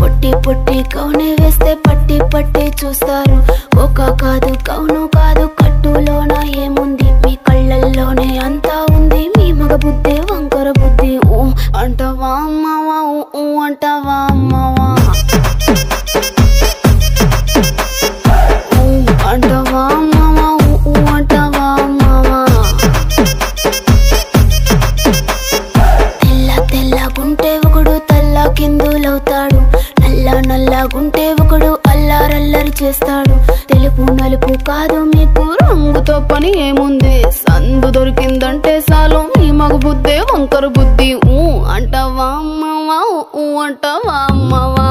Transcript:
పొట్టి పొట్టి కౌని వేస్తే పట్టి పట్టి చూస్తారు. ఒక కాదు కౌను కాదు కట్టులోన ఏముంది? మీ కళ్ళల్లోనే అంతా ఉంది. మీ మగ బుద్ధి వంకర బుద్ధి అంటావా సేవకుడు ఒకడు అల్లారల్లరి చేస్తాడు. తెలుపు నలుపు కాదు మీకు రంగుతో పని ఏముంది? సందు దొరికిందంటే చాలు మీ మగ బుద్ధే వంకర బుద్ధి. ఊ అంటావా అమ్మవా ఊ అంటావా అమ్మవా.